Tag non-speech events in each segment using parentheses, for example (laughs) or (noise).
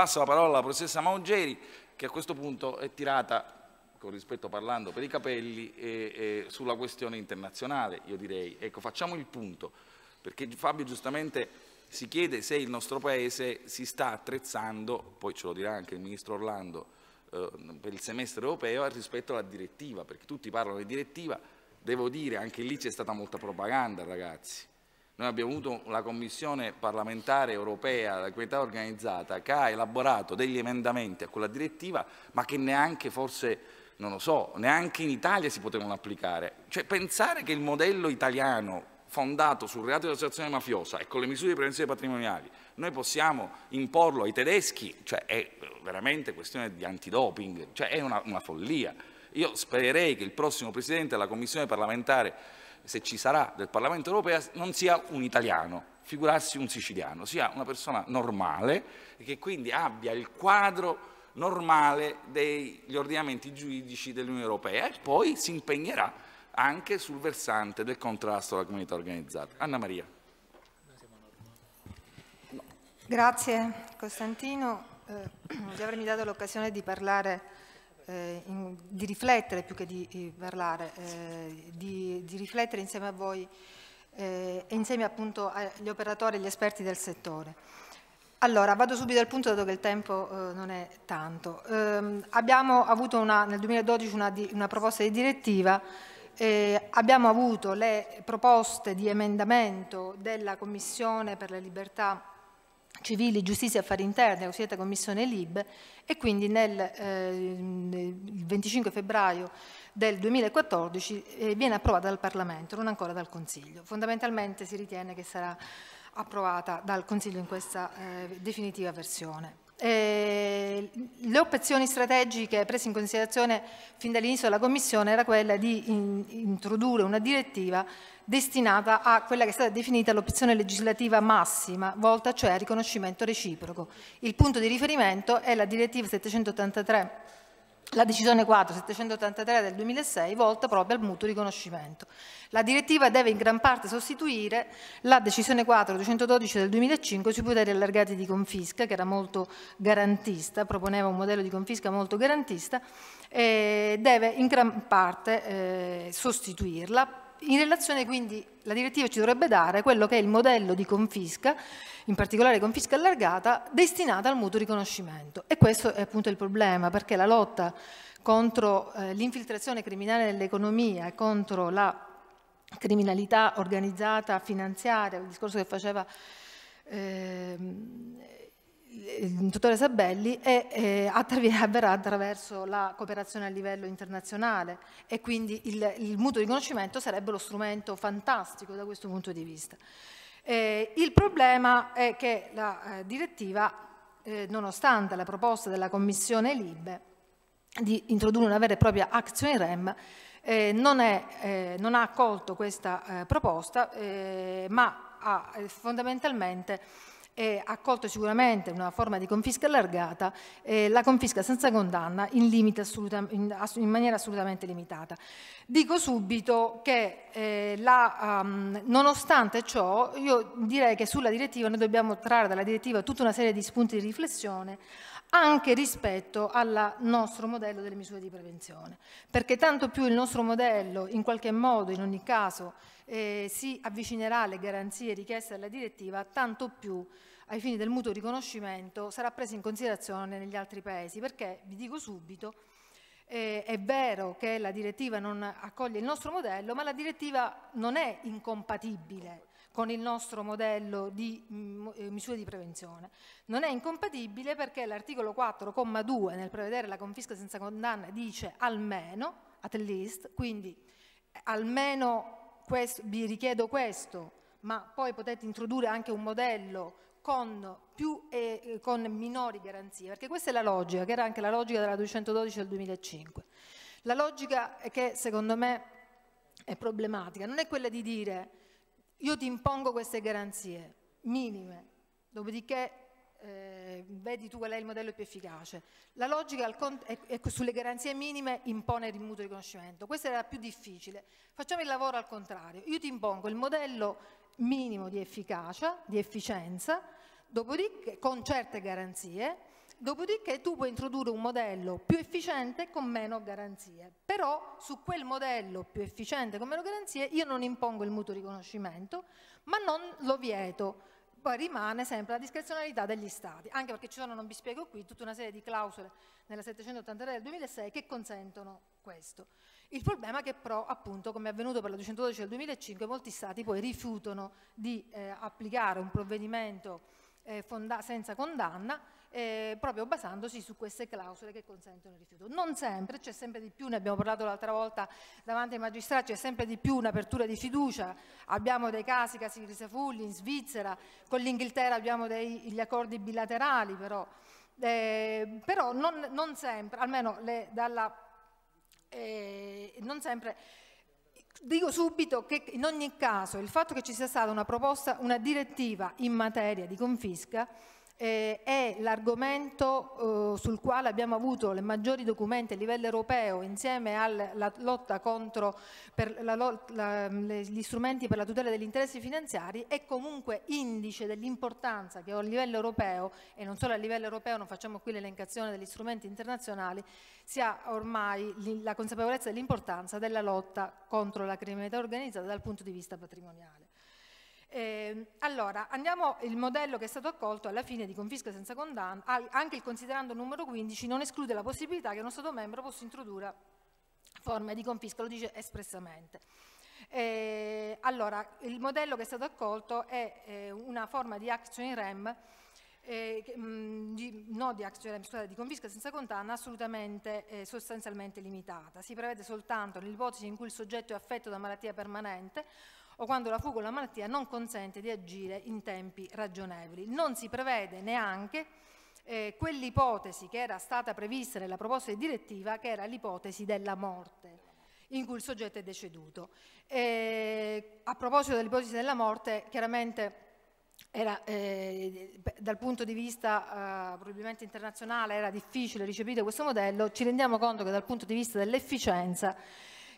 passo la parola alla professoressa Maugeri che a questo punto è tirata con rispetto parlando per i capelli e, e sulla questione internazionale, io direi. Ecco, facciamo il punto, perché Fabio giustamente si chiede se il nostro Paese si sta attrezzando, poi ce lo dirà anche il Ministro Orlando, eh, per il semestre europeo rispetto alla direttiva, perché tutti parlano di direttiva, devo dire, anche lì c'è stata molta propaganda ragazzi. Noi abbiamo avuto la Commissione parlamentare europea, la comunità organizzata, che ha elaborato degli emendamenti a quella direttiva, ma che neanche forse non lo so, neanche in Italia si potevano applicare. Cioè pensare che il modello italiano fondato sul reato di associazione mafiosa e con le misure di prevenzione patrimoniali noi possiamo imporlo ai tedeschi, cioè è veramente questione di antidoping, cioè è una, una follia. Io spererei che il prossimo Presidente della Commissione parlamentare, se ci sarà, del Parlamento europeo, non sia un italiano, figurarsi un siciliano, sia una persona normale e che quindi abbia il quadro normale degli ordinamenti giuridici dell'Unione Europea e poi si impegnerà anche sul versante del contrasto alla comunità organizzata. Anna Maria. Grazie Costantino eh, di avermi dato l'occasione di parlare, eh, in, di riflettere più che di, parlare, eh, di, di, riflettere insieme a voi eh, e insieme appunto agli operatori e agli esperti del settore. Allora, vado subito al punto dato che il tempo eh, non è tanto. Eh, abbiamo avuto una, nel 2012 una, una, proposta di direttiva, eh, abbiamo avuto le proposte di emendamento della Commissione per le libertà civili, giustizia e affari interni, la cosiddetta Commissione LIB, e quindi nel, eh, il 25 febbraio del 2014 eh, viene approvata dal Parlamento, non ancora dal Consiglio. Fondamentalmente si ritiene che sarà approvata dal Consiglio in questa eh, definitiva versione. Eh, le opzioni strategiche prese in considerazione fin dall'inizio della Commissione era quella di in, introdurre una direttiva destinata a quella che è stata definita l'opzione legislativa massima, volta cioè al riconoscimento reciproco. Il punto di riferimento è la direttiva 783 la decisione 4 783 del 2006 volta proprio al mutuo riconoscimento. La direttiva deve in gran parte sostituire la decisione 4 212 del 2005 sui poteri allargati di confisca, che era molto garantista, proponeva un modello di confisca molto garantista, deve in gran parte eh, sostituirla in relazione quindi, la direttiva ci dovrebbe dare quello che è il modello di confisca, in particolare confisca allargata, destinata al mutuo riconoscimento. E questo è appunto il problema, perché la lotta contro eh, l'infiltrazione criminale nell'economia e contro la criminalità organizzata finanziaria, il discorso che faceva eh, il dottore Sabelli e, eh, avverrà attraverso la cooperazione a livello internazionale e quindi il, il, mutuo riconoscimento sarebbe lo strumento fantastico da questo punto di vista. Eh, il problema è che la eh, direttiva, eh, nonostante la proposta della Commissione Libe di introdurre una vera e propria azione REM, eh, non, è, eh, non, ha accolto questa proposta, ma ha fondamentalmente e accolto sicuramente una forma di confisca allargata, eh, la confisca senza condanna in, in, in, maniera assolutamente limitata. Dico subito che eh, la, um, nonostante ciò io direi che sulla direttiva noi dobbiamo trarre dalla direttiva tutta una serie di spunti di riflessione anche rispetto al nostro modello delle misure di prevenzione, perché tanto più il nostro modello in qualche modo, in ogni caso, eh, si avvicinerà alle garanzie richieste dalla direttiva, tanto più ai fini del mutuo riconoscimento sarà preso in considerazione negli altri paesi, perché vi dico subito, eh, è vero che la direttiva non accoglie il nostro modello, ma la direttiva non è incompatibile con il nostro modello di mm, eh, misure di prevenzione. Non è incompatibile perché l'articolo 4,2 nel prevedere la confisca senza condanna dice almeno, at least, quindi almeno questo, vi richiedo questo, ma poi potete introdurre anche un modello con, più, eh, con minori garanzie, perché questa è la logica, che era anche la logica della 212 del 2005. La logica che secondo me è problematica non è quella di dire io ti impongo queste garanzie minime, dopodiché eh, vedi tu qual è il modello più efficace. La logica è, è sulle garanzie minime impone il mutuo riconoscimento. Questa era la più difficile. Facciamo il lavoro al contrario. Io ti impongo il modello minimo di efficacia, di efficienza, dopodiché con certe garanzie, Dopodiché tu puoi introdurre un modello più efficiente con meno garanzie, però su quel modello più efficiente con meno garanzie io non impongo il mutuo riconoscimento, ma non lo vieto, poi rimane sempre la discrezionalità degli Stati, anche perché ci sono, non vi spiego qui, tutta una serie di clausole nella 783 del 2006 che consentono questo. Il problema è che però, appunto, come è avvenuto per la 212 del 2005, molti Stati poi rifiutano di eh, applicare un provvedimento eh, senza condanna eh, proprio basandosi su queste clausole che consentono il rifiuto. Non sempre, c'è sempre di più, ne abbiamo parlato l'altra volta davanti ai magistrati, c'è sempre di più un'apertura di fiducia, abbiamo dei casi, casi Grisafulli in Svizzera, con l'Inghilterra abbiamo degli accordi bilaterali però, eh, però non, non, sempre, almeno le, dalla, eh, non sempre. Dico subito che in ogni caso il fatto che ci sia stata una proposta, una direttiva in materia di confisca eh, è l'argomento eh, sul quale abbiamo avuto le maggiori documenti a livello europeo insieme alla lotta contro la, la, gli strumenti per la tutela degli interessi finanziari è comunque indice dell'importanza che a livello europeo e non solo a livello europeo, non facciamo qui l'elencazione degli strumenti internazionali, si ha ormai la consapevolezza dell'importanza della lotta contro la criminalità organizzata dal punto di vista patrimoniale. Eh, allora, andiamo, il modello che è stato accolto alla fine di confisca senza condanna, anche il considerando numero 15 non esclude la possibilità che uno Stato membro possa introdurre forme di confisca, lo dice espressamente. Eh, allora, il modello che è stato accolto è eh, una forma di action in rem eh, mh, di, no di, action, scusate, di confisca senza condanna assolutamente eh, sostanzialmente limitata. Si prevede soltanto nell'ipotesi in cui il soggetto è affetto da malattia permanente o quando la fuga o la malattia non consente di agire in tempi ragionevoli. Non si prevede neanche eh, quell'ipotesi che era stata prevista nella proposta di direttiva, che era l'ipotesi della morte in cui il soggetto è deceduto. Eh, a proposito dell'ipotesi della morte, chiaramente era, eh, dal punto di vista eh, probabilmente internazionale era difficile ricepire questo modello, ci rendiamo conto che dal punto di vista dell'efficienza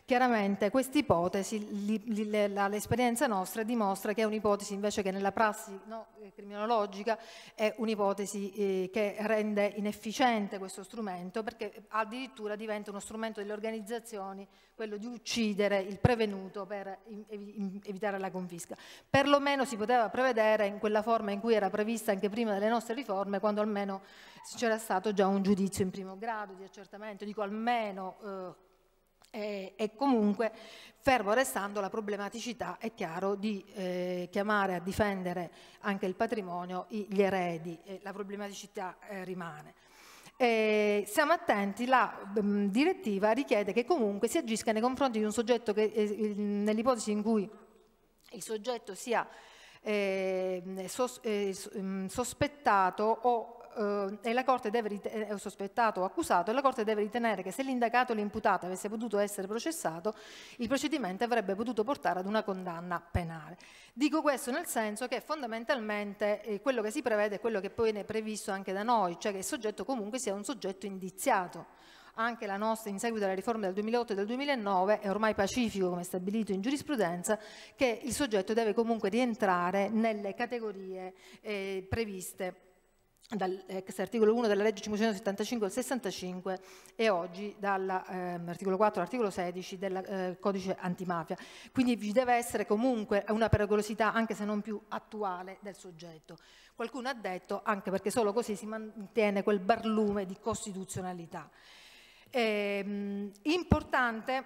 Chiaramente questa ipotesi, l'esperienza nostra dimostra che è un'ipotesi invece che nella prassi no, eh, criminologica è un'ipotesi eh, che rende inefficiente questo strumento perché addirittura diventa uno strumento delle organizzazioni quello di uccidere il prevenuto per evitare la confisca. Perlomeno si poteva prevedere in quella forma in cui era prevista anche prima delle nostre riforme, quando almeno c'era stato già un giudizio in primo grado di accertamento, dico almeno eh, e, e comunque fermo restando la problematicità, è chiaro, di eh, chiamare a difendere anche il patrimonio gli eredi, e la problematicità eh, rimane. Eh, siamo attenti, la mh, mm, direttiva richiede che comunque si agisca nei confronti di un soggetto che eh, nell'ipotesi in cui il soggetto sia eh, sos, eh, mm, sospettato o eh, e la Corte deve ritenere, è sospettato o accusato e la Corte deve ritenere che se l'indagato o l'imputato avesse potuto essere processato, il procedimento avrebbe potuto portare ad una condanna penale. Dico questo nel senso che fondamentalmente eh, quello che si prevede è quello che poi è previsto anche da noi, cioè che il soggetto comunque sia un soggetto indiziato anche la nostra in seguito alle riforme del 2008 e del 2009 è ormai pacifico come stabilito in giurisprudenza che il soggetto deve comunque rientrare nelle categorie eh, previste dall'ex articolo 1 della legge 575 del 65 e oggi dall'articolo ehm, 4 all'articolo 16 del eh, codice antimafia. Quindi vi deve essere comunque una pericolosità anche se non più attuale del soggetto. Qualcuno ha detto anche perché solo così si mantiene quel barlume di costituzionalità. Eh, importante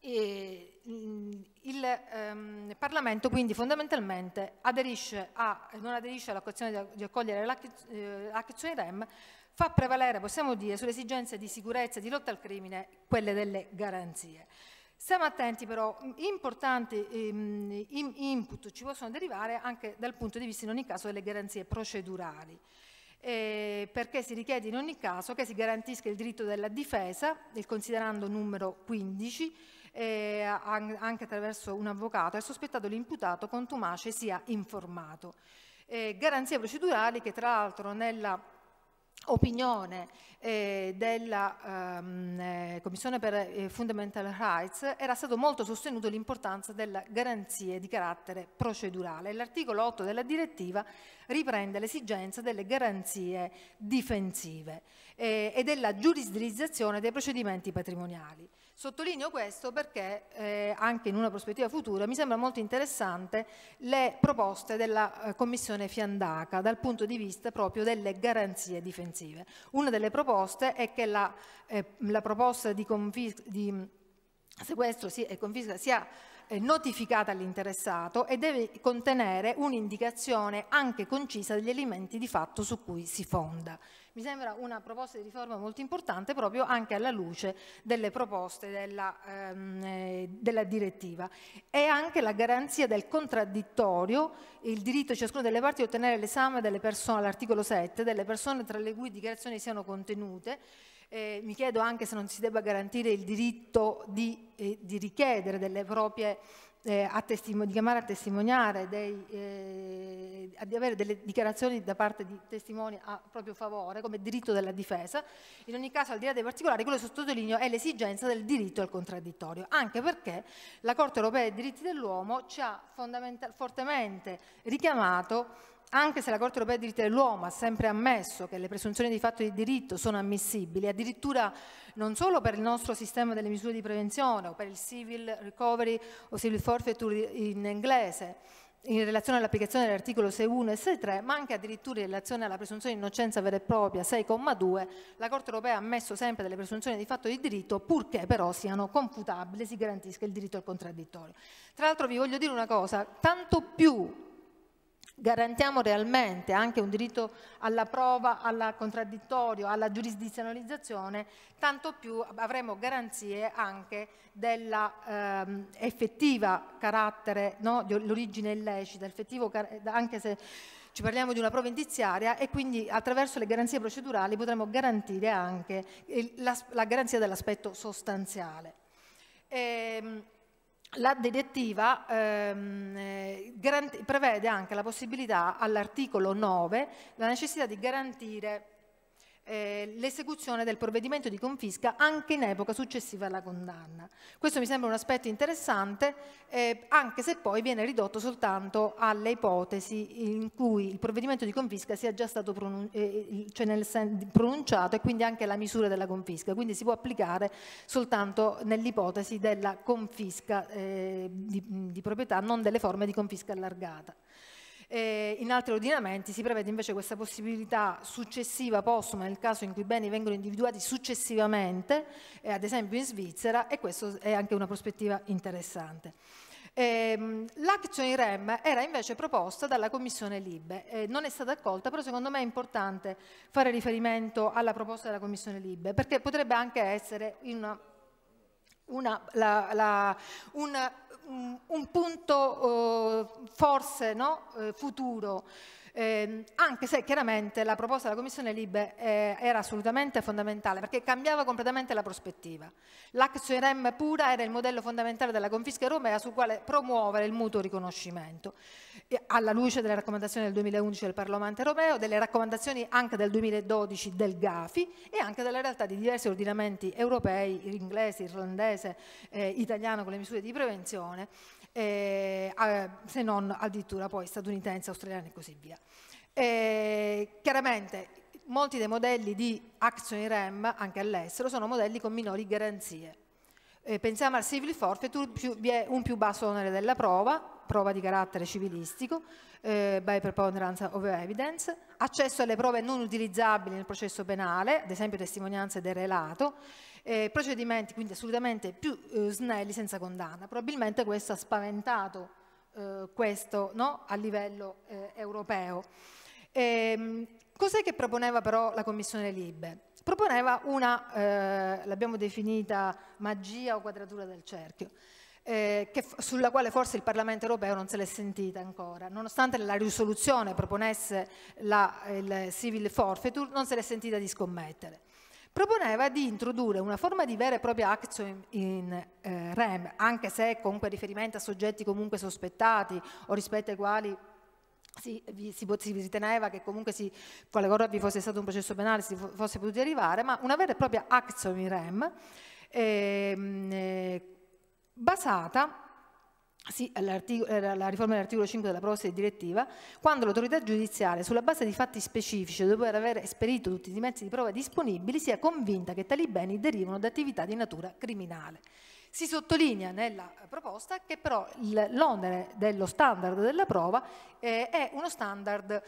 e il ehm, Parlamento quindi fondamentalmente aderisce a, non aderisce all'occasione di, accogliere l'azione eh, REM, fa prevalere, possiamo dire, sulle esigenze di sicurezza e di lotta al crimine quelle delle garanzie. Stiamo attenti però, importanti ehm, input ci possono derivare anche dal punto di vista in ogni caso delle garanzie procedurali. Eh, perché si richiede in ogni caso che si garantisca il diritto della difesa, il considerando numero 15, eh, anche attraverso un avvocato, è sospettato l'imputato contumace sia informato. Eh, garanzie procedurali che tra l'altro nella opinione eh, della um, eh, Commissione per eh, Fundamental Rights era stato molto sostenuto l'importanza delle garanzie di carattere procedurale. L'articolo 8 della direttiva riprende l'esigenza delle garanzie difensive eh, e della giurisdizzazione dei procedimenti patrimoniali. Sottolineo questo perché eh, anche in una prospettiva futura mi sembra molto interessante le proposte della eh, Commissione Fiandaca dal punto di vista proprio delle garanzie difensive. Una delle proposte è che la, eh, la proposta di, di sequestro e confisca sia eh, notificata all'interessato e deve contenere un'indicazione anche concisa degli elementi di fatto su cui si fonda. Mi sembra una proposta di riforma molto importante proprio anche alla luce delle proposte della, ehm, eh, della direttiva. E anche la garanzia del contraddittorio, il diritto di ciascuna delle parti di ottenere l'esame delle persone, all'articolo 7, delle persone tra le cui dichiarazioni siano contenute. Eh, mi chiedo anche se non si debba garantire il diritto di, eh, di richiedere delle proprie eh, di chiamare a testimoniare, dei, eh, di avere delle dichiarazioni da parte di testimoni a proprio favore come diritto della difesa. In ogni caso, al di là dei particolari, quello che sottolineo è l'esigenza del diritto al contraddittorio, anche perché la Corte europea dei diritti dell'uomo ci ha fortemente richiamato anche se la Corte europea dei diritti dell'uomo ha sempre ammesso che le presunzioni di fatto di diritto sono ammissibili, addirittura non solo per il nostro sistema delle misure di prevenzione o per il civil recovery o civil forfeiture in inglese, in relazione all'applicazione dell'articolo 6.1 e 6.3, ma anche addirittura in relazione alla presunzione di innocenza vera e propria 6.2, la Corte europea ha ammesso sempre delle presunzioni di fatto di diritto, purché però siano confutabili, si garantisca il diritto al contraddittorio. Tra l'altro vi voglio dire una cosa, tanto più garantiamo realmente anche un diritto alla prova, al contraddittorio, alla giurisdizionalizzazione, tanto più avremo garanzie anche dell'effettiva ehm, carattere, no, dell'origine illecita, effettivo, anche se ci parliamo di una prova indiziaria e quindi attraverso le garanzie procedurali potremo garantire anche la, la garanzia dell'aspetto sostanziale. Ehm, la direttiva ehm, eh, prevede anche la possibilità all'articolo 9 la necessità di garantire eh, l'esecuzione del provvedimento di confisca anche in epoca successiva alla condanna. Questo mi sembra un aspetto interessante, eh, anche se poi viene ridotto soltanto alle ipotesi in cui il provvedimento di confisca sia già stato pronun eh, cioè pronunciato e quindi anche la misura della confisca, quindi si può applicare soltanto nell'ipotesi della confisca eh, di, di proprietà, non delle forme di confisca allargata. Eh, in altri ordinamenti si prevede invece questa possibilità successiva, postuma, nel caso in cui i beni vengono individuati successivamente, eh, ad esempio in Svizzera, e questa è anche una prospettiva interessante. Eh, L'action in REM era invece proposta dalla Commissione Libe, eh, non è stata accolta, però secondo me è importante fare riferimento alla proposta della Commissione Libe, perché potrebbe anche essere una, una, la, la, un un punto eh, forse no, eh, futuro, eh, anche se chiaramente la proposta della Commissione Libe eh, era assolutamente fondamentale perché cambiava completamente la prospettiva. L'action REM pura era il modello fondamentale della confisca europea sul quale promuovere il mutuo riconoscimento alla luce delle raccomandazioni del 2011 del Parlamento europeo, delle raccomandazioni anche del 2012 del GAFI e anche della realtà di diversi ordinamenti europei, inglese, irlandese, eh, italiano con le misure di prevenzione, eh, se non addirittura poi statunitense, australiane e così via. Eh, chiaramente molti dei modelli di action in REM, anche all'estero, sono modelli con minori garanzie. Eh, pensiamo al civil forfeiture, più, vi è un più basso onere della prova, prova di carattere civilistico, eh, by preponderance of evidence, accesso alle prove non utilizzabili nel processo penale, ad esempio testimonianze del relato, eh, procedimenti quindi assolutamente più eh, snelli senza condanna. Probabilmente questo ha spaventato eh, questo no? a livello eh, europeo. Ehm, cos'è che proponeva però la Commissione Libe? Proponeva una, eh, l'abbiamo definita magia o quadratura del cerchio eh, che, sulla quale forse il Parlamento europeo non se l'è sentita ancora. Nonostante la risoluzione proponesse la, il civil forfeiture, non se l'è sentita di scommettere. Proponeva di introdurre una forma di vera e propria action in eh, REM, anche se comunque riferimento a soggetti comunque sospettati o rispetto ai quali si, si, si, riteneva che comunque si, qualora vi fosse stato un processo penale si fosse potuto arrivare, ma una vera e propria action in REM ehm, eh, basata sì, la riforma dell'articolo 5 della proposta di direttiva, quando l'autorità giudiziaria, sulla base di fatti specifici, dopo aver esperito tutti i mezzi di prova disponibili, sia convinta che tali beni derivano da attività di natura criminale. Si sottolinea nella proposta che però l'onere dello standard della prova eh, è uno standard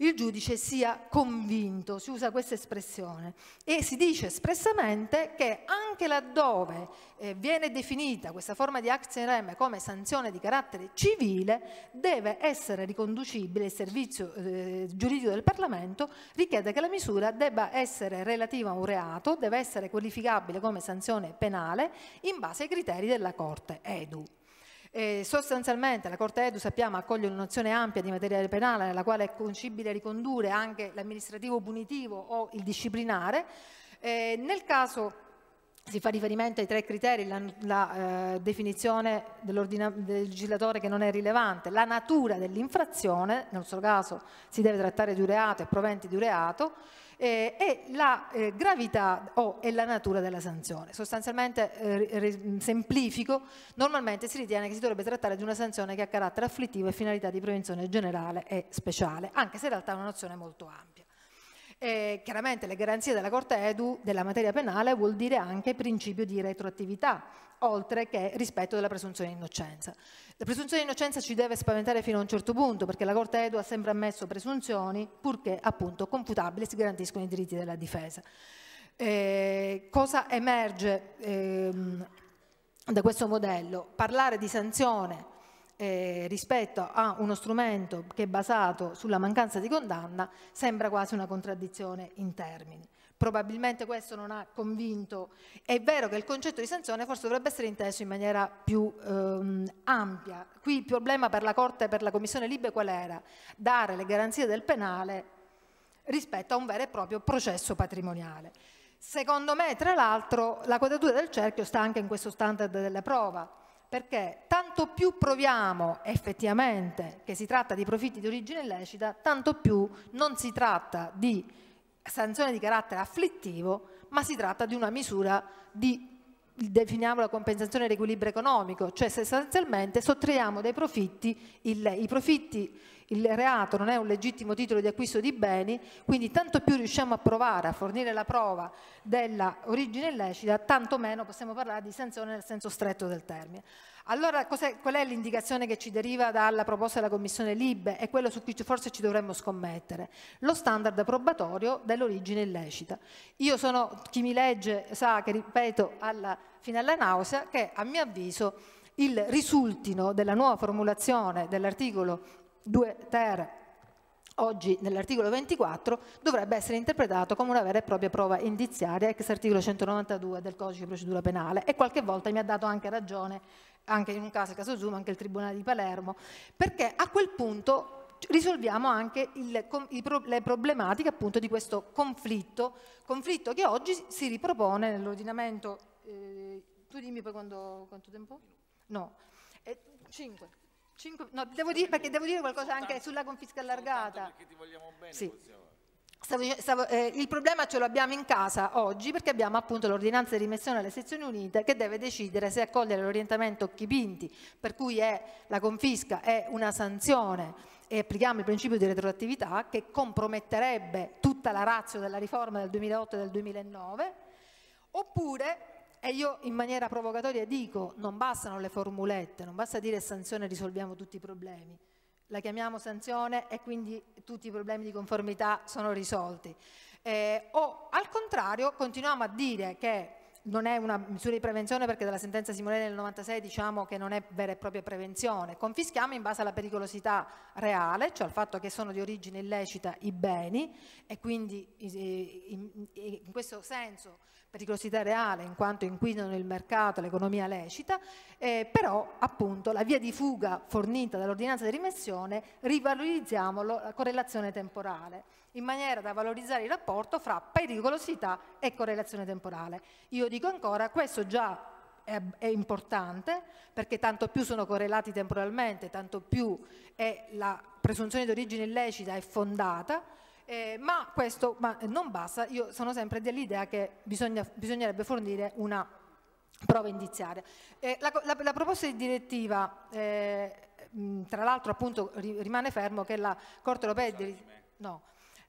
il giudice sia convinto, si usa questa espressione, e si dice espressamente che anche laddove eh, viene definita questa forma di action rem come sanzione di carattere civile, deve essere riconducibile, il servizio eh, giuridico del Parlamento richiede che la misura debba essere relativa a un reato, deve essere qualificabile come sanzione penale in base ai criteri della Corte EDU. Eh, sostanzialmente la Corte Edu sappiamo accoglie una nozione ampia di materia penale nella quale è concibile ricondurre anche l'amministrativo punitivo o il disciplinare. Eh, nel caso si fa riferimento ai tre criteri, la, la eh, definizione del legislatore che non è rilevante, la natura dell'infrazione, nel nostro caso si deve trattare di un reato e proventi di un reato, eh, e la eh, gravità o e la natura della sanzione. Sostanzialmente, eh, semplifico, normalmente si ritiene che si dovrebbe trattare di una sanzione che ha carattere afflittivo e finalità di prevenzione generale e speciale, anche se in realtà è una nozione molto ampia. Eh, chiaramente le garanzie della Corte Edu della materia penale vuol dire anche principio di retroattività, oltre che rispetto della presunzione di innocenza. La presunzione di innocenza ci deve spaventare fino a un certo punto, perché la Corte Edu ha sempre ammesso presunzioni, purché appunto confutabili si garantiscono i diritti della difesa. Eh, cosa emerge ehm, da questo modello? Parlare di sanzione eh, rispetto a uno strumento che è basato sulla mancanza di condanna sembra quasi una contraddizione in termini probabilmente questo non ha convinto. È vero che il concetto di sanzione forse dovrebbe essere inteso in maniera più ehm, ampia. Qui il problema per la Corte, per la Commissione Libe qual era? Dare le garanzie del penale rispetto a un vero e proprio processo patrimoniale. Secondo me, tra l'altro, la quadratura del cerchio sta anche in questo standard della prova, perché tanto più proviamo effettivamente che si tratta di profitti di origine illecita, tanto più non si tratta di sanzione di carattere afflittivo, ma si tratta di una misura di definiamo la compensazione e l'equilibrio economico, cioè sostanzialmente sottraiamo dai profitti, il, i profitti, il reato non è un legittimo titolo di acquisto di beni, quindi tanto più riusciamo a provare a fornire la prova dell'origine illecita, tanto meno possiamo parlare di sanzione nel senso stretto del termine. Allora qual è l'indicazione che ci deriva dalla proposta della Commissione Libe e quello su cui forse ci dovremmo scommettere? Lo standard probatorio dell'origine illecita. Io sono, chi mi legge sa che ripeto alla, fino alla nausea che a mio avviso il risultino della nuova formulazione dell'articolo 2 ter oggi nell'articolo 24 dovrebbe essere interpretato come una vera e propria prova indiziaria ex articolo 192 del codice di procedura penale e qualche volta mi ha dato anche ragione anche in un caso, il caso Zoom, anche il Tribunale di Palermo, perché a quel punto risolviamo anche il, i, le problematiche appunto di questo conflitto, conflitto che oggi si ripropone nell'ordinamento, eh, tu dimmi poi quando, quanto tempo? No, eh, 5. 5 no, devo dire, perché devo dire qualcosa anche sulla confisca allargata. Perché ti vogliamo bene, sì. Stavo, stavo, eh, il problema ce lo abbiamo in casa oggi perché abbiamo appunto l'ordinanza di rimessione alle sezioni unite che deve decidere se accogliere l'orientamento Occhi per cui è, la confisca è una sanzione e applichiamo il principio di retroattività che comprometterebbe tutta la razza della riforma del 2008 e del 2009, oppure, e io in maniera provocatoria dico, non bastano le formulette, non basta dire sanzione risolviamo tutti i problemi, la chiamiamo sanzione e quindi tutti i problemi di conformità sono risolti. Eh, o al contrario continuiamo a dire che non è una misura di prevenzione perché dalla sentenza Simonelli del 96 diciamo che non è vera e propria prevenzione, confischiamo in base alla pericolosità reale, cioè al fatto che sono di origine illecita i beni e quindi in, in questo senso pericolosità reale in quanto inquinano il mercato, l'economia lecita, eh, però appunto la via di fuga fornita dall'ordinanza di rimessione rivalorizziamo la correlazione temporale in maniera da valorizzare il rapporto fra pericolosità e correlazione temporale. Io dico ancora, questo già è, è importante perché tanto più sono correlati temporalmente, tanto più la presunzione di origine illecita è fondata, eh, ma questo ma non basta, io sono sempre dell'idea che bisogna, bisognerebbe fornire una prova indiziaria. Eh, la, la, la, proposta di direttiva, eh, tra l'altro appunto rimane fermo che la Corte Europea. No,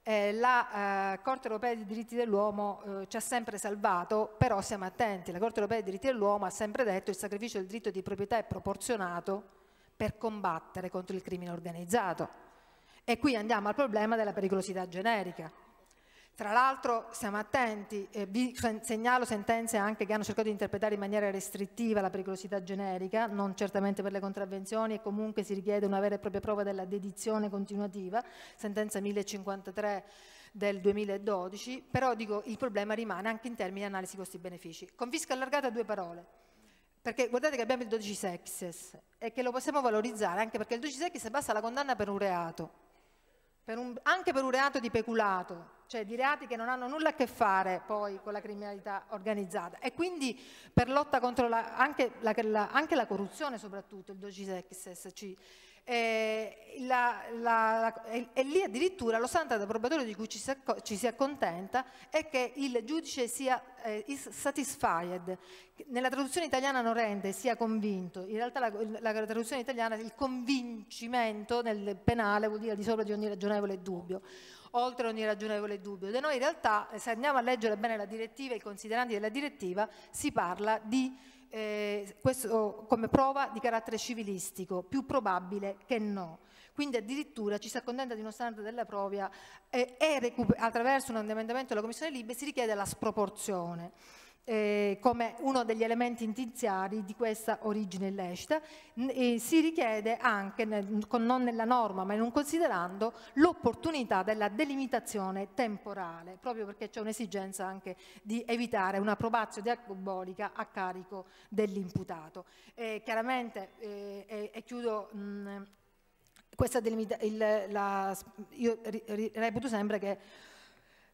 eh, la eh, Corte Europea dei diritti dell'uomo eh, ci ha sempre salvato, però siamo attenti, la Corte Europea dei diritti dell'uomo ha sempre detto che il sacrificio del diritto di proprietà è proporzionato per combattere contro il crimine organizzato. E qui andiamo al problema della pericolosità generica. Tra l'altro stiamo attenti, eh, vi segnalo sentenze anche che hanno cercato di interpretare in maniera restrittiva la pericolosità generica, non certamente per le contravvenzioni e comunque si richiede una vera e propria prova della dedizione continuativa, sentenza 1053 del 2012, però dico il problema rimane anche in termini di analisi costi-benefici. Confisca allargata a due parole, perché guardate che abbiamo il 12 sexes e che lo possiamo valorizzare anche perché il 12 sexes basta la condanna per un reato, per un, anche per un reato di peculato, cioè di reati che non hanno nulla a che fare poi con la criminalità organizzata e quindi per lotta contro la, anche, la, la, anche, la, corruzione soprattutto, il 12 SSC. E, la, la, e, e, lì addirittura lo standard probatorio di cui ci si, ci si accontenta è che il giudice sia eh, satisfied, nella traduzione italiana non rende, sia convinto, in realtà la, la traduzione italiana il convincimento nel penale vuol dire di sopra di ogni ragionevole dubbio oltre ogni ragionevole dubbio. Da noi in realtà, se andiamo a leggere bene la direttiva, i consideranti della direttiva, si parla di eh, questo come prova di carattere civilistico, più probabile che no. Quindi addirittura ci si accontenta di uno standard della prova eh, e attraverso un emendamento della Commissione Libe si richiede la sproporzione eh, come uno degli elementi indiziari di questa origine illecita, e si richiede anche, nel, non nella norma ma in un considerando, l'opportunità della delimitazione temporale, proprio perché c'è un'esigenza anche di evitare una probazio diabolica a carico dell'imputato. Eh, chiaramente, eh, e, chiudo, mh, questa delimita- il, la, io reputo sempre che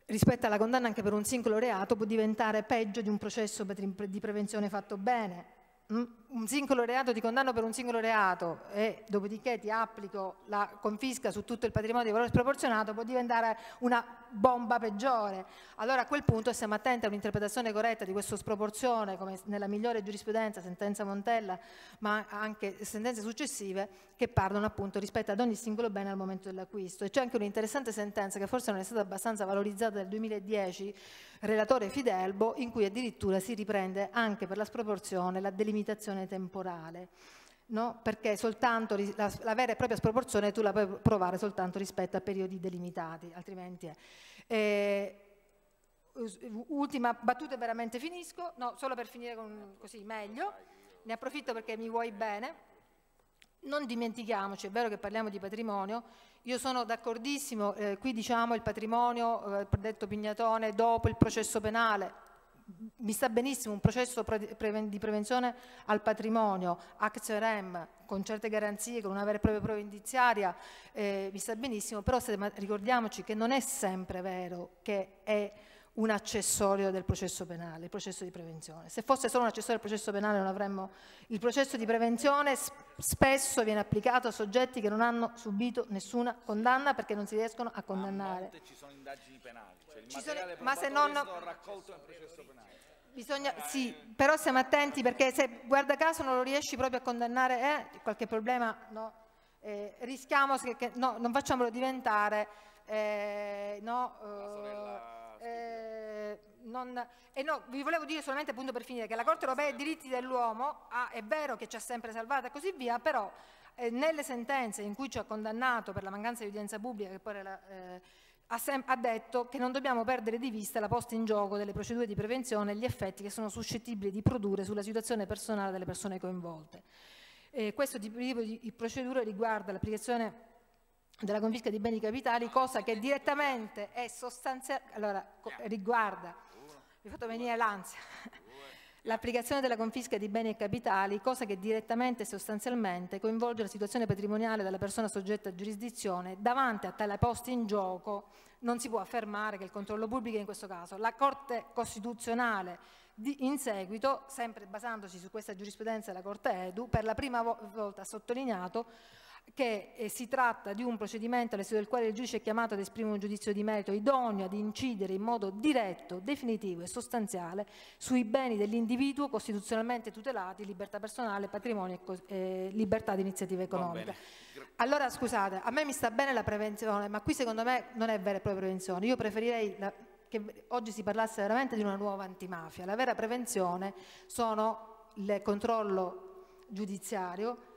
rispetto alla condanna anche per un singolo reato può diventare peggio di un processo di prevenzione fatto bene. Mm? Un singolo reato ti condanno per un singolo reato e dopodiché ti applico la confisca su tutto il patrimonio di valore sproporzionato può diventare una bomba peggiore. Allora a quel punto stiamo attenti a un'interpretazione corretta di questa sproporzione come nella migliore giurisprudenza, sentenza Montella, ma anche sentenze successive che parlano appunto rispetto ad ogni singolo bene al momento dell'acquisto. E c'è anche un'interessante sentenza che forse non è stata abbastanza valorizzata nel 2010 relatore Fidelbo, in cui addirittura si riprende anche per la sproporzione la delimitazione temporale. No? perché soltanto la, la, vera e propria sproporzione tu la puoi provare soltanto rispetto a periodi delimitati, altrimenti è. Eh, ultima battuta e veramente finisco, no, solo per finire con, così meglio, ne approfitto perché mi vuoi bene. Non dimentichiamoci, è vero che parliamo di patrimonio, io sono d'accordissimo, eh, qui diciamo il patrimonio, eh, detto Pignatone, dopo il processo penale, mi sta benissimo un processo di prevenzione al patrimonio, AXRM, con certe garanzie, con una vera e propria prova indiziaria, eh, mi sta benissimo, però se, ricordiamoci che non è sempre vero che è un accessorio del processo penale, il processo di prevenzione. Se fosse solo un accessorio del processo penale non avremmo... Il processo di prevenzione spesso viene applicato a soggetti che non hanno subito nessuna condanna perché non si riescono a condannare. A ci sono indagini penali, cioè ci sono, ma se non... raccolto nel processo penale. Bisogna, sì, però stiamo attenti perché se guarda caso non lo riesci proprio a condannare, eh, qualche problema, no, eh, rischiamo che, che no, non facciamolo diventare, eh, no, eh, non, e no, vi volevo dire solamente appunto per finire che la Corte Europea dei diritti dell'uomo ah, è vero che ci ha sempre salvato e così via, però eh, nelle sentenze in cui ci ha condannato per la mancanza di udienza pubblica, che poi era, eh, ha, ha, detto che non dobbiamo perdere di vista la posta in gioco delle procedure di prevenzione e gli effetti che sono suscettibili di produrre sulla situazione personale delle persone coinvolte. Eh, questo tipo di procedura riguarda l'applicazione della confisca di beni capitali, cosa che direttamente è sostanziale, allora riguarda, mi ha fatto venire l'ansia, (laughs) l'applicazione della confisca di beni e capitali, cosa che direttamente e sostanzialmente coinvolge la situazione patrimoniale della persona soggetta a giurisdizione, davanti a tale posti in gioco non si può affermare che il controllo pubblico in questo caso. La Corte Costituzionale di, in seguito, sempre basandosi su questa giurisprudenza della Corte Edu, per la prima volta ha sottolineato che eh, si tratta di un procedimento all'esito del quale il giudice è chiamato ad esprimere un giudizio di merito idoneo ad incidere in modo diretto, definitivo e sostanziale sui beni dell'individuo costituzionalmente tutelati, libertà personale, patrimonio e eh, libertà di iniziativa economica. Allora scusate, a me mi sta bene la prevenzione, ma qui secondo me non è vera e propria prevenzione. Io preferirei la, che oggi si parlasse veramente di una nuova antimafia. La vera prevenzione sono il controllo giudiziario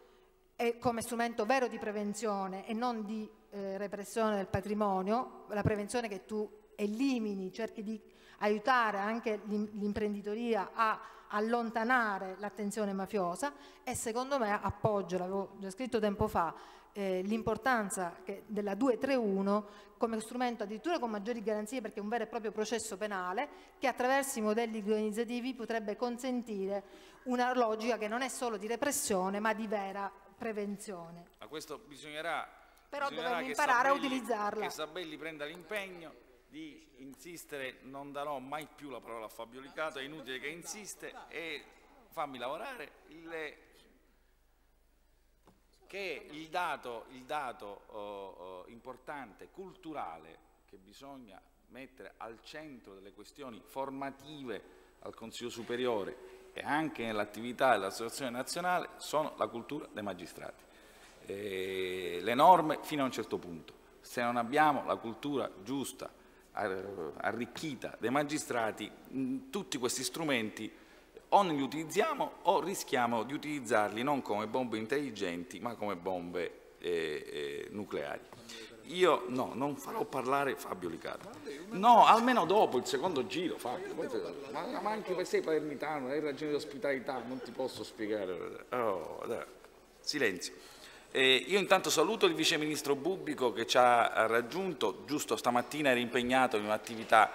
e come strumento vero di prevenzione e non di eh, repressione del patrimonio, la prevenzione che tu elimini, cerchi di aiutare anche l'imprenditoria a allontanare l'attenzione mafiosa e secondo me appoggio, l'avevo già scritto tempo fa, eh, l'importanza della 231 come strumento addirittura con maggiori garanzie perché è un vero e proprio processo penale che attraverso i modelli organizzativi potrebbe consentire una logica che non è solo di repressione ma di vera prevenzione. Ma questo bisognerà, Però bisognerà dovremmo imparare Sabelli, a utilizzarla. Che Sabelli prenda l'impegno di insistere, non darò mai più la parola a Fabio Licato, è inutile che insiste e fammi lavorare. Il, che il dato, il dato oh, oh, importante, culturale, che bisogna mettere al centro delle questioni formative al Consiglio Superiore e anche nell'attività dell'Associazione Nazionale sono la cultura dei magistrati. E le norme fino a un certo punto. Se non abbiamo la cultura giusta, arricchita dei magistrati, tutti questi strumenti o non li utilizziamo o rischiamo di utilizzarli non come bombe intelligenti ma come bombe eh, eh, nucleari. Io no, non farò parlare Fabio Licato. No, almeno dopo il secondo giro, Fabio. Ma, ma anche per sei palermitano, hai ragione di ospitalità, non ti posso spiegare. Oh, Silenzio. Eh, io intanto saluto il Vice Ministro Bubbico che ci ha raggiunto, giusto stamattina era impegnato in un'attività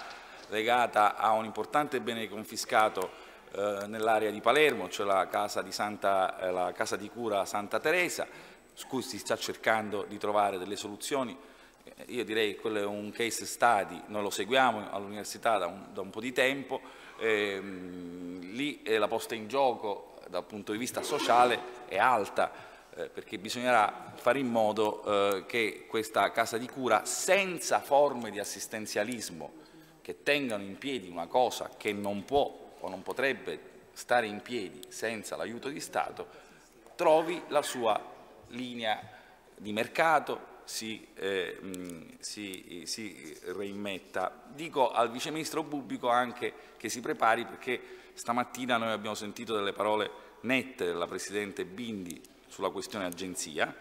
legata a un importante bene confiscato eh, nell'area di Palermo, cioè la casa di, Santa, eh, la casa di cura Santa Teresa, su cui si sta cercando di trovare delle soluzioni. Eh, io direi che quello è un case study, noi lo seguiamo all'università da, da un, po' di tempo, ehm, lì la posta in gioco dal punto di vista sociale è alta, eh, perché bisognerà fare in modo eh, che questa casa di cura, senza forme di assistenzialismo che tengano in piedi una cosa che non può o non potrebbe stare in piedi senza l'aiuto di Stato, trovi la sua linea di mercato, si, eh, si, si, reimmetta. Dico al Vice Ministro Bubbico anche che si prepari perché stamattina noi abbiamo sentito delle parole nette della Presidente Bindi sulla questione agenzia,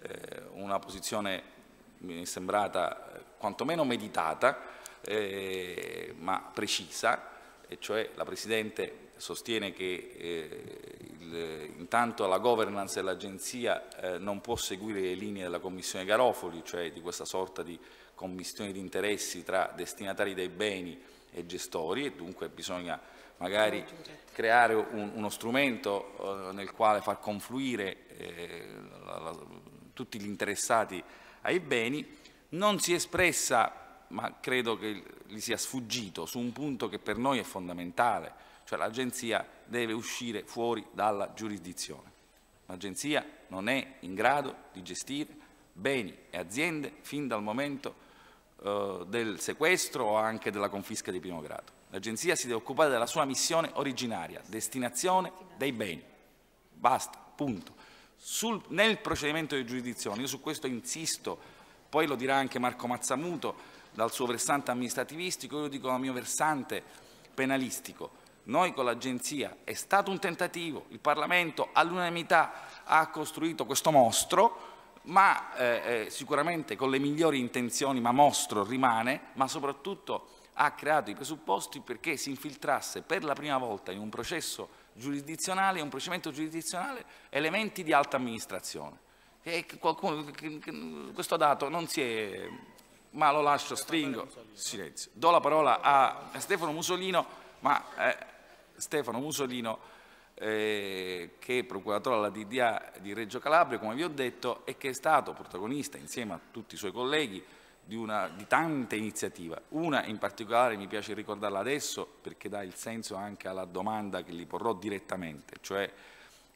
eh, una posizione mi è sembrata quantomeno meditata eh, ma precisa, e cioè la Presidente sostiene che eh, il, intanto la governance dell'Agenzia eh, non può seguire le linee della Commissione Garofoli, cioè di questa sorta di commissione di interessi tra destinatari dei beni e gestori e dunque bisogna magari creare un, uno strumento eh, nel quale far confluire eh, la, la, tutti gli interessati ai beni. Non si è espressa ma credo che gli sia sfuggito su un punto che per noi è fondamentale, cioè l'Agenzia deve uscire fuori dalla giurisdizione. L'Agenzia non è in grado di gestire beni e aziende fin dal momento eh, del sequestro o anche della confisca di primo grado. L'Agenzia si deve occupare della sua missione originaria, destinazione dei beni. Basta, punto. Sul, nel procedimento di giurisdizione, io su questo insisto, poi lo dirà anche Marco Mazzamuto, dal suo versante amministrativistico, io dico dal mio versante penalistico. Noi con l'Agenzia è stato un tentativo, il Parlamento all'unanimità ha costruito questo mostro, ma eh, eh, sicuramente con le migliori intenzioni, ma mostro rimane, ma soprattutto ha creato i presupposti perché si infiltrasse per la prima volta in un processo giurisdizionale, in un procedimento giurisdizionale, elementi di alta amministrazione. Qualcuno, questo dato non si è ma lo lascio, stringo, silenzio. Do la parola a Stefano Musolino, ma eh, Stefano Musolino eh, che è procuratore alla DDA di Reggio Calabria, come vi ho detto, e che è stato protagonista insieme a tutti i suoi colleghi di, una, di tante iniziative. Una in particolare mi piace ricordarla adesso perché dà il senso anche alla domanda che gli porrò direttamente, cioè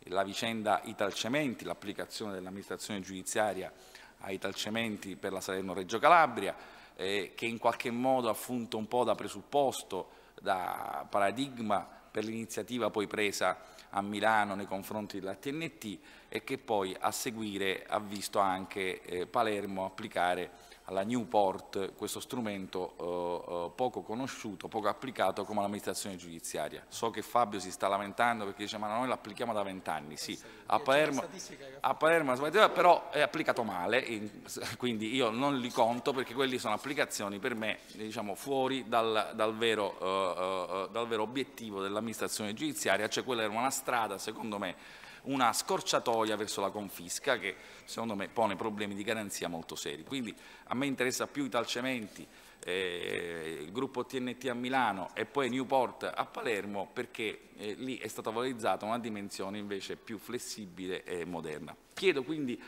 la vicenda Italcementi, l'applicazione dell'amministrazione giudiziaria ai Italcementi per la Salerno-Reggio Calabria, eh, che in qualche modo ha funto un po' da presupposto, da paradigma per l'iniziativa poi presa a Milano nei confronti della TNT e che poi a seguire ha visto anche eh, Palermo applicare alla Newport questo strumento eh, eh, poco conosciuto, poco applicato come l'amministrazione giudiziaria. So che Fabio si sta lamentando perché dice ma noi l'applichiamo da vent'anni, sì, a Palermo, a Palermo però è applicato male, (laughs) quindi io non li conto perché quelli sono applicazioni per me diciamo, fuori dal, dal, vero, uh, uh, dal vero obiettivo dell'amministrazione giudiziaria, cioè quella era una strada secondo me una scorciatoia verso la confisca che secondo me pone problemi di garanzia molto seri. Quindi a me interessa più i talcementi, eh, il gruppo TNT a Milano e poi Newport a Palermo perché eh, lì è stata valorizzata una dimensione invece più flessibile e moderna. Chiedo quindi